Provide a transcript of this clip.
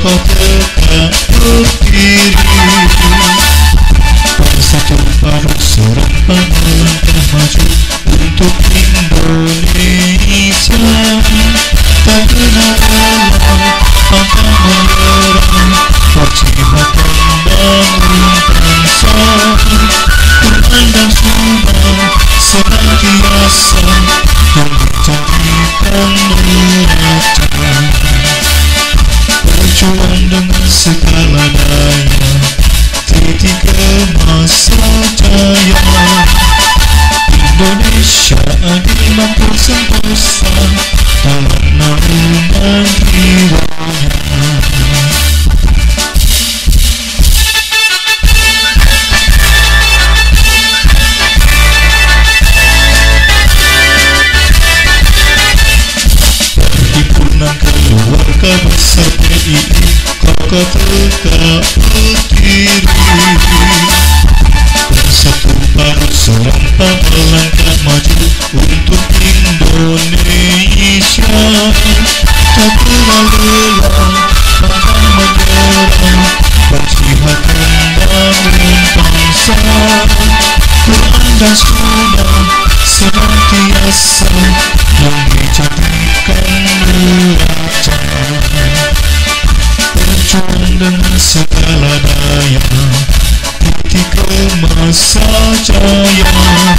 completa do querido Passa para o sorapã, muito lindo dengan segala daya titik masa jaya Indonesia adil mampu sentosa dalam naungan Kakak tegak berdiri Bersatu padu serempak melangkah maju Untuk Indonesia Tak pernah lelah Pantang menyerah Berjihad membangun bangsa Quran dan Sunnah senantiasa segala daya titik masa jaya